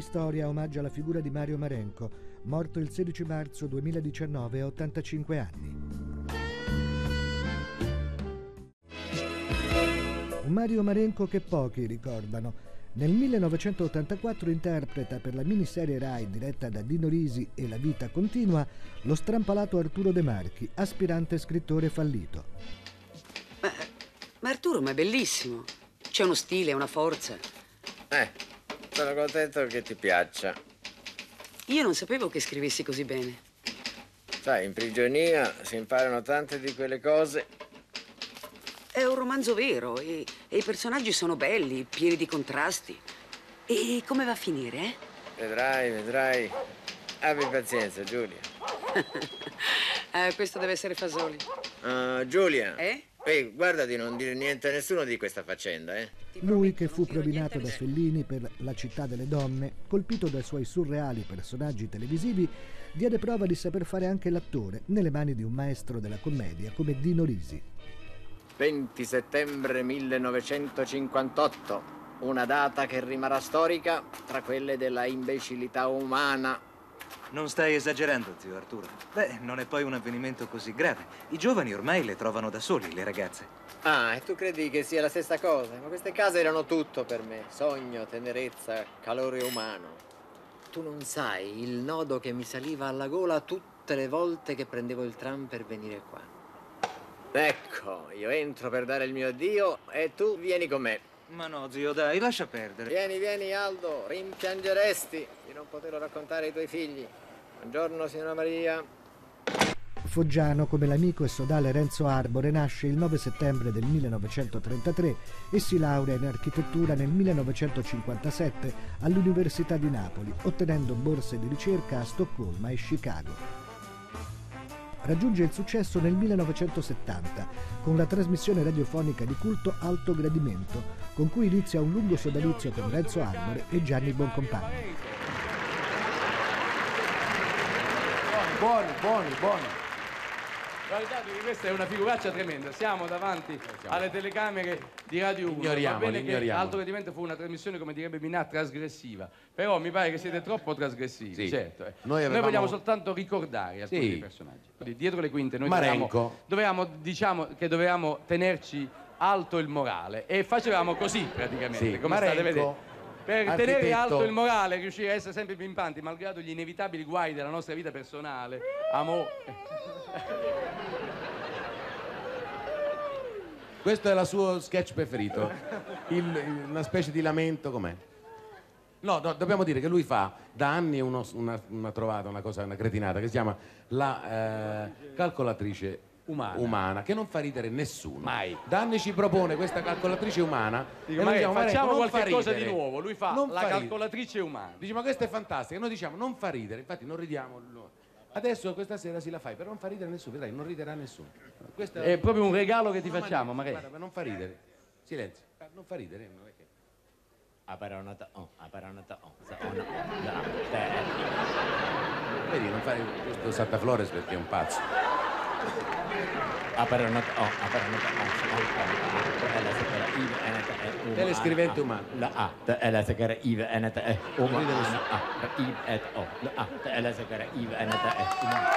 Rai Storia omaggia la figura di Mario Marenco, morto il 16 marzo 2019 a 85 anni. Un Mario Marenco che pochi ricordano. Nel 1984 interpreta per la miniserie Rai diretta da Dino Risi e La vita continua lo strampalato Arturo De Marchi, aspirante scrittore fallito. Ma, ma Arturo, ma è bellissimo. C'è uno stile, una forza. Eh, sono contento che ti piaccia. Io non sapevo che scrivessi così bene. Sai, in prigionia si imparano tante di quelle cose è un romanzo vero e, e, i personaggi sono belli, pieni di contrasti. E come va a finire, eh? Vedrai, vedrai. Abbi pazienza, Giulia. eh, questo deve essere Fasoli. Uh, Giulia. Eh? Ehi, guarda di non dire niente a nessuno di questa faccenda, eh? Lui che fu provinato da Fellini per La città delle donne, colpito dai suoi surreali personaggi televisivi, diede prova di saper fare anche l'attore nelle mani di un maestro della commedia come Dino Risi. 20 settembre 1958, una data che rimarrà storica tra quelle della imbecillità umana. Non stai esagerando, zio Arturo. Beh, non è poi un avvenimento così grave. I giovani ormai le trovano da soli, le ragazze. Ah, e tu credi che sia la stessa cosa? Ma queste case erano tutto per me. Sogno, tenerezza, calore umano. Tu non sai il nodo che mi saliva alla gola tutte le volte che prendevo il tram per venire qua. Ecco, io entro per dare il mio addio e tu vieni con me. Ma no, zio, dai, lascia perdere. Vieni, vieni, Aldo, rimpiangeresti di non poterlo raccontare ai tuoi figli. Buongiorno, signora Maria. Foggiano, come l'amico e sodale Renzo Arbore, nasce il 9 settembre del 1933 e si laurea in architettura nel 1957 all'Università di Napoli, ottenendo borse di ricerca a Stoccolma e Chicago raggiunge il successo nel 1970 con la trasmissione radiofonica di culto Alto Gradimento, con cui inizia un lungo sodalizio con Renzo Arbore e Gianni Boncompagni. Buoni, buoni, buoni. Guardate che questa è una figuraccia tremenda. Siamo davanti alle telecamere di Radio 1. Ignoriamo, Va bene ignoriamo. che Alto Gradimento fu una trasmissione, come direbbe Minà, trasgressiva. Però mi pare che siete troppo trasgressivi, Sì. certo. eh. Noi avevamo- vogliamo soltanto ricordare alcuni Sì. dei personaggi. Quindi dietro le quinte noi Marenco. dovevamo, dovevamo, diciamo che dovevamo tenerci alto il morale e facevamo così praticamente, Sì, come state Marenco, vedendo. Per tenere architetto- alto il morale, riuscire a essere sempre pimpanti, malgrado gli inevitabili guai della nostra vita personale, amo... Questo è il suo sketch preferito. Il- il- una specie di lamento, com'è? No, no, dobbiamo dire che lui fa da anni uno- una, una trovata, una cosa, una cretinata che si chiama la eh, calcolatrice Umana. che non fa ridere nessuno. Mai. Da anni ci propone questa calcolatrice umana. Dico, e ma diciamo, facciamo Marenco, non qualche fa cosa di ridere. nuovo. Lui fa Non la fa ridere. calcolatrice umana. Dice, ma questa è fantastica. Noi diciamo, non fa ridere. Infatti non ridiamo. no. Adesso questa sera si la fai, però non fa ridere nessuno. Vedrai, non riderà nessuno. Questa È proprio un regalo che ti No, facciamo, magari. Guarda, ma non fa ridere. Silenzio. Ah, Non fa ridere. Non è che... Aparonata, oh, aparonata, oh, sa- oh, no, la, te- Vedi, non fa questo Santa Flores perché è un pazzo. Telescrivente ah, umano. La a, te e la sekera ive enete e uma- ride nessuno. ana, a, ive et o, la a, te e la sekera ive enete e uma-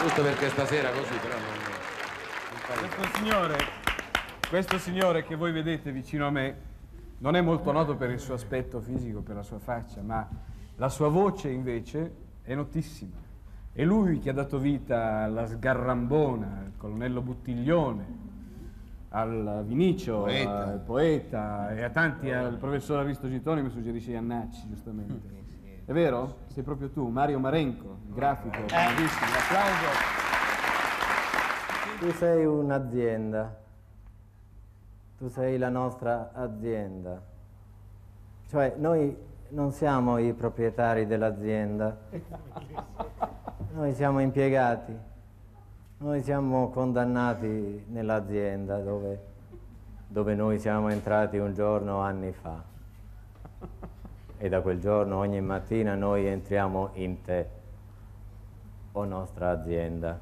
Giusto perché stasera così, però non. Questo signore, questo signore che voi vedete vicino a me non è molto noto per il suo aspetto fisico, per la sua faccia, ma la sua voce invece è notissima. È lui che ha dato vita alla Sgarrambona, al colonnello Buttiglione, al Vinicio, Poeta. al poeta e a tanti, al professor Aristo Gitoni mi suggerisce Iannacci, giustamente. È vero? Sei proprio tu, Mario Marenco, il grafico, bravissimo, un applauso. Tu sei un'azienda, tu sei la nostra azienda. Cioè noi non siamo i proprietari dell'azienda, noi siamo impiegati, noi siamo condannati nell'azienda dove, dove noi siamo entrati un giorno anni fa. E da quel giorno ogni mattina noi entriamo in te, o nostra azienda.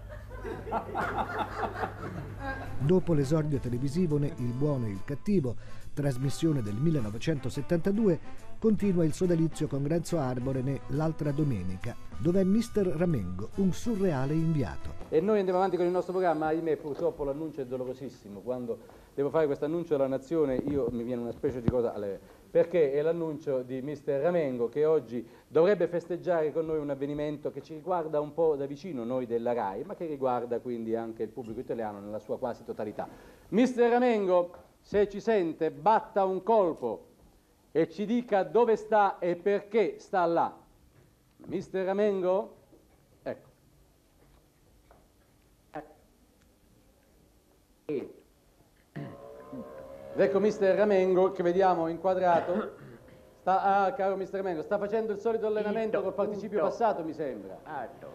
Dopo l'esordio televisivo ne Il buono e il cattivo, trasmissione del 1972, continua il sodalizio con Renzo Arbore l'altra domenica, dove è Mister Ramengo, un surreale inviato. E noi andiamo avanti con il nostro programma, ahimè purtroppo l'annuncio è dolorosissimo, quando devo fare questo annuncio alla nazione io mi viene una specie di cosa alle... perché è l'annuncio di Mister Ramengo che oggi dovrebbe festeggiare con noi un avvenimento che ci riguarda un po' da vicino noi della RAI, ma che riguarda quindi anche il pubblico italiano nella sua quasi totalità. Mister Ramengo, se ci sente, batta un colpo e ci dica dove sta e perché sta là. Mister Ramengo? Ecco. Ecco Mister Ramengo che vediamo inquadrato. Sta, ah, caro Mister Ramengo, sta facendo il solito allenamento col participio passato, mi sembra. Atto.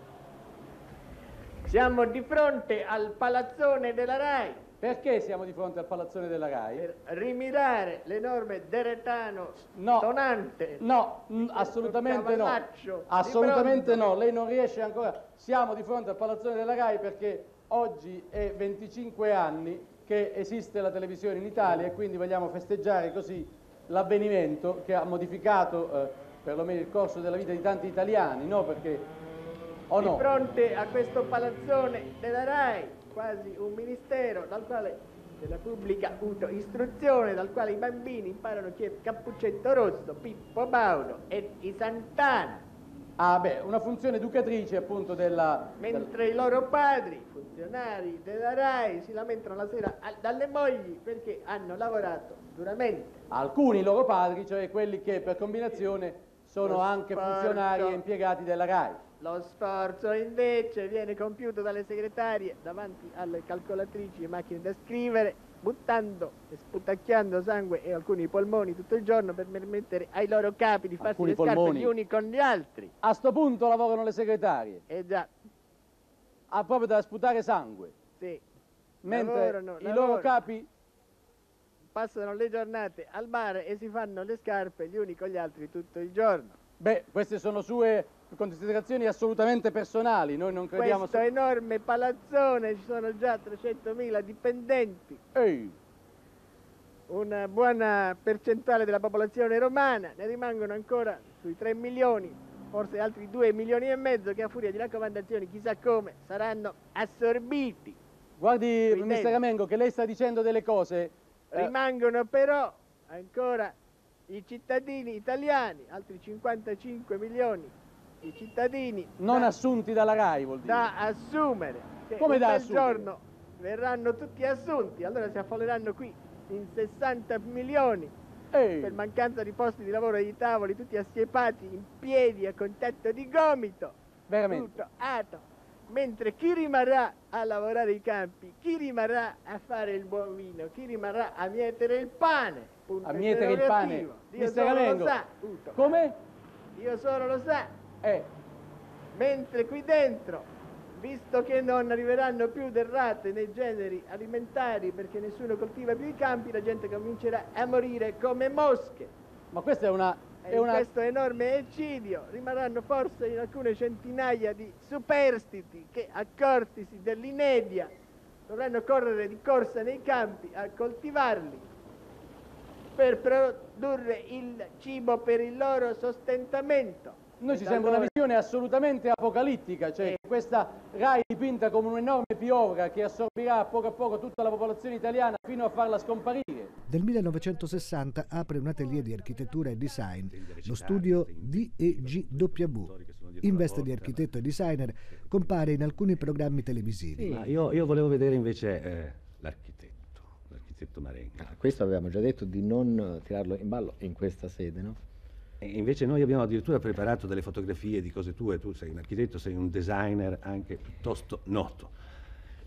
Siamo di fronte al palazzone della RAI. Perché siamo di fronte al palazzone della RAI? Per rimirare l'enorme deretano No. stonante. No, assolutamente no. Assolutamente di no, lei non riesce ancora. Siamo di fronte al palazzone della RAI perché oggi è 25 anni che esiste la televisione in Italia e quindi vogliamo festeggiare così l'avvenimento che ha modificato eh, perlomeno il corso della vita di tanti italiani, no? Perché o Di no? fronte a questo palazzone della RAI, quasi un ministero dal quale della pubblica istruzione, dal quale i bambini imparano chi è Cappuccetto Rosso, Pippo Baudo e i Santana, Ah beh, una funzione educatrice appunto della... del- mentre i loro padri, funzionari della RAI, si lamentano la sera dalle mogli perché hanno lavorato duramente. alcuni loro padri, cioè quelli che per combinazione sono anche funzionari e impiegati della RAI. Lo sforzo invece viene compiuto dalle segretarie davanti alle calcolatrici e macchine da scrivere, buttando e sputacchiando sangue e alcuni polmoni tutto il giorno per permettere ai loro capi di farsi Alcuni le scarpe polmoni. gli uni con gli altri. A sto punto lavorano le segretarie, E già, ha proprio da sputare sangue, sì, mentre Lavorano, i loro lavorano. capi passano le giornate al mare e si fanno le scarpe gli uni con gli altri tutto il giorno. Beh, queste sono sue considerazioni assolutamente personali, noi non crediamo... Questo enorme palazzone ci sono già 300.000 dipendenti. Ehi, una buona percentuale della popolazione romana, ne rimangono ancora sui 3 milioni, forse altri 2 milioni e mezzo che a furia di raccomandazioni chissà come saranno assorbiti. guardi, mister. Ramengo, che lei sta dicendo delle cose... eh, Rimangono però ancora i cittadini italiani, altri 55 milioni di cittadini non da, assunti dalla RAI, vuol dire. da assumere. Che Come da assumere? giorno verranno tutti assunti, allora si affolleranno qui in 60 milioni Ehi, per mancanza di posti di lavoro e di tavoli tutti assiepati in piedi a contatto di gomito veramente. tutto ato mentre chi rimarrà a lavorare i campi chi rimarrà a fare il buon vino chi rimarrà a mietere il pane A mietere il pane. Mister solo Ramengo, lo sa tutto. Come? Dio solo lo sa Eh, mentre qui dentro visto che non arriveranno più derrate nei generi alimentari perché nessuno coltiva più i campi la gente comincerà a morire come mosche ma questa è una... È una... questo enorme eccidio rimarranno forse in alcune centinaia di superstiti che, accortisi dell'inedia, dovranno correre di corsa nei campi a coltivarli per produrre il cibo per il loro sostentamento. Noi ci sembra una visione assolutamente apocalittica, cioè questa RAI dipinta come un'enorme piovra che assorbirà a poco a poco tutta la popolazione italiana fino a farla scomparire. Nel 1960 apre un atelier di architettura e design, lo studio DEGW. In veste di architetto e designer compare in alcuni programmi televisivi. Ma io, io volevo vedere invece eh, l'architetto Marenga. Ah, Questo avevamo già detto di non tirarlo in ballo in questa sede, no? E invece noi abbiamo addirittura preparato delle fotografie di cose tue, tu sei un architetto, sei un designer anche piuttosto noto.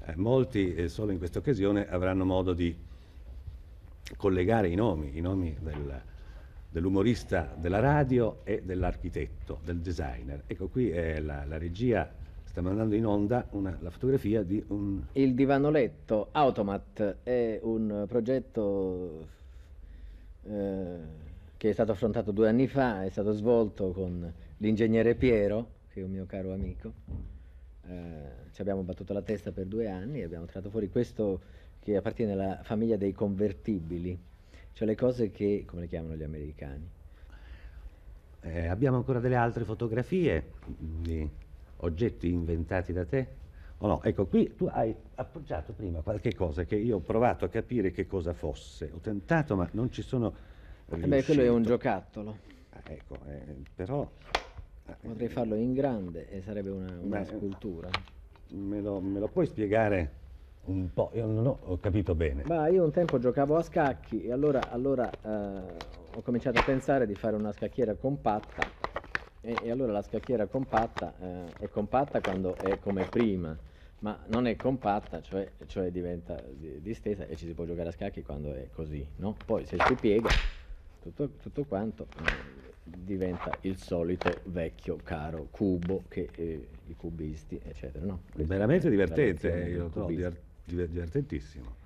Eh, molti eh, solo in questa occasione avranno modo di collegare i nomi, i nomi del- dell'umorista della radio e dell'architetto, del designer. Ecco qui è la, la regia sta mandando in onda una- la fotografia di un Il divano letto Automat è un progetto eh, che è stato affrontato due anni fa, è stato svolto con l'ingegnere Piero, che è un mio caro amico. Eh, ci abbiamo battuto la testa per due anni e abbiamo tirato fuori questo che appartiene alla famiglia dei convertibili, cioè le cose che, come le chiamano gli americani. eh, abbiamo ancora delle altre fotografie di oggetti inventati da te? O no? Ecco, qui tu hai appoggiato prima qualche cosa che io ho provato a capire che cosa fosse. Ho tentato, ma non ci sono Eh beh, quello è un riuscito. giocattolo. Ah, ecco, eh, però... Potrei farlo in grande e sarebbe una, una Beh, scultura. Me lo, me lo puoi spiegare un po'? Io non ho, ho capito bene. Ma io un tempo giocavo a scacchi e allora, allora, eh, ho cominciato a pensare di fare una scacchiera compatta e, e allora la scacchiera compatta eh, è compatta quando è come prima, ma non è compatta, cioè, cioè diventa di- distesa e ci si può giocare a scacchi quando è così, no? Poi se si piega tutto, tutto quanto eh, diventa il solito vecchio caro cubo che eh, i cubisti, eccetera, no? Veramente divertente, eh, io lo trovo divertentissimo.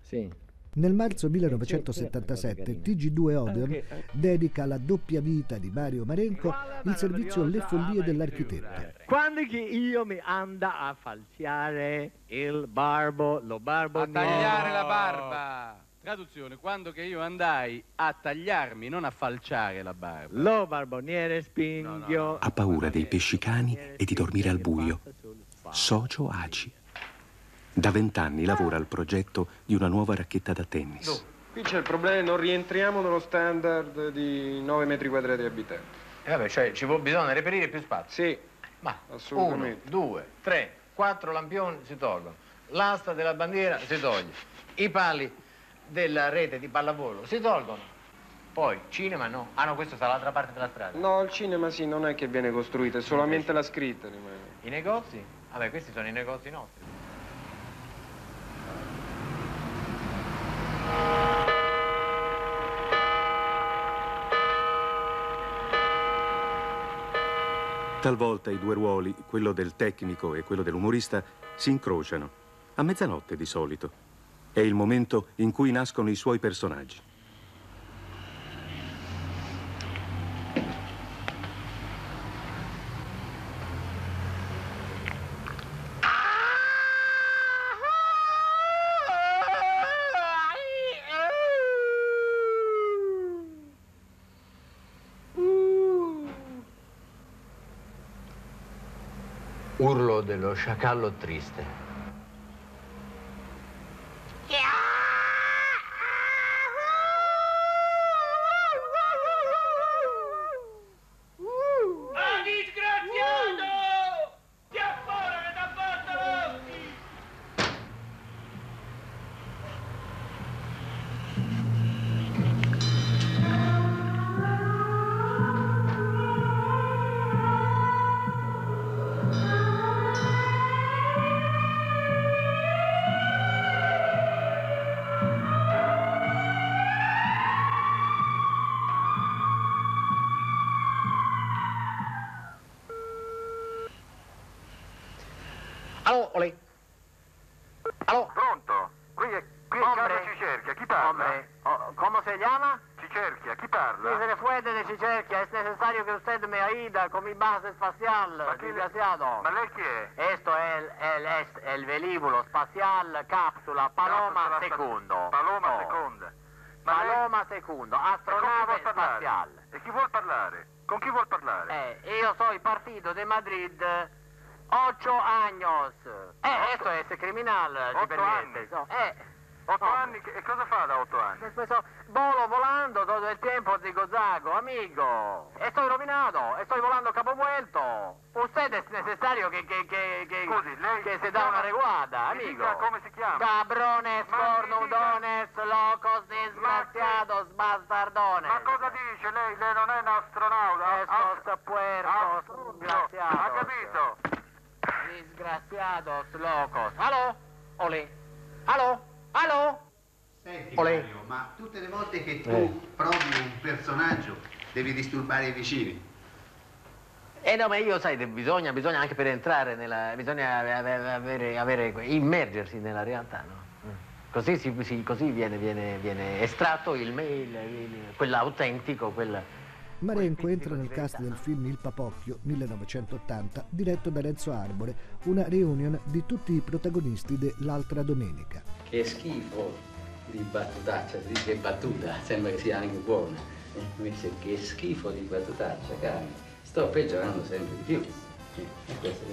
Sì. Nel marzo 1977 TG2 Odeon dedica alla doppia vita di Mario Marenco il servizio Le Follie dell'Architetto. Quando che io mi anda a falciare il barbo, lo barbo A tagliare la barba. Traduzione, quando che io andai a tagliarmi, non a falciare la barba. Lo barboniere spinghio. Ha paura dei pesci cani e di dormire al buio. Socio Aci. Da vent'anni lavora al progetto di una nuova racchetta da tennis. Qui c'è il problema, non rientriamo nello standard di 9 metri quadrati abitanti. E vabbè, cioè ci può bisogna reperire più spazio. Sì, Ma assolutamente. uno, due, tre, quattro lampioni si tolgono. L'asta della bandiera si toglie. I pali della rete di pallavolo si tolgono. Poi, cinema no. Ah no, questo sta dall'altra parte della strada. No, il cinema sì, non è che viene costruito, è solamente la scritta rimane. I negozi? Vabbè, questi sono i negozi nostri. Talvolta i due ruoli, quello del tecnico e quello dell'umorista, si incrociano. A mezzanotte di solito. È il momento in cui nascono i suoi personaggi. Urlo dello sciacallo triste. Allo, Oli. Allo. Pronto? Qui è, qui è. Carlo Cicerchia, chi parla? Oh, ¿Cómo se llama? Cicerchia, chi Sí, parla? se le puede de Chicherquia. Es necesario que usted me ayude con mi base espacial, chi le- desgraciado. Ma lei chi è? Esto es el, el, es el velíbulo espacial cápsula Paloma spa- Secundo. Paloma Oh. Seconda. Ma lei- Paloma con chi astronave espacial. E chi vuol parlare? Con chi vuol parlare? Eh, io soy partido de Madrid. Ocho años. Eh, esto es criminal, si Otto permette. anni? No, Eh, Otto no. anni? che- E cosa fa da otto anni? Después so- volo volando todo el tiempo, zigozago, amigo. Estoy rovinado, estoy volando capovuelto. Usted es necesario que, que, que, que, Scusi, lei que si chiama- una reguada, mi amigo. dica come si chiama? Cabrones, cornudones, locos, desgraciados, bastardones. Ma cosa dice lei? Lei non è un astronauta? Estos puercos, desgraciados. Ha capito? Desgraciados, locos. Allo? Ole? Allo? Allo? Senti Olè. Mario, ma tutte le volte che tu Eh. provi un personaggio devi disturbare i vicini. Eh no, ma io sai, bisogna, bisogna anche per entrare nella. bisogna ave- ave- avere, avere, immergersi nella realtà, no? Mm. Così, si- si- così viene, viene- viene estratto il mail, il- quell'autentico, quel. Marenco entra nel cast del film Il Papocchio 1980, diretto da Renzo Arbore, una reunion di tutti i protagonisti dell'altra domenica. Che schifo di battutaccia, di che battuta, sembra che sia anche buona. Eh, mi dice che schifo di quattutaccia, cari. Sto peggiorando sempre di più. Eh, e questo,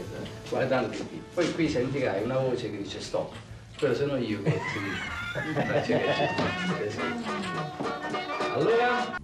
guardando di più. Poi qui sentirai una voce che dice stop. Quello sono io che ti dico. Faccio che. Allora?